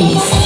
days.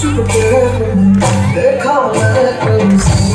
to the. they call calling that name.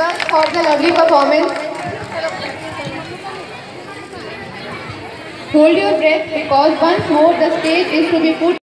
For the lovely performance. Hold your breath because once more the stage is to be put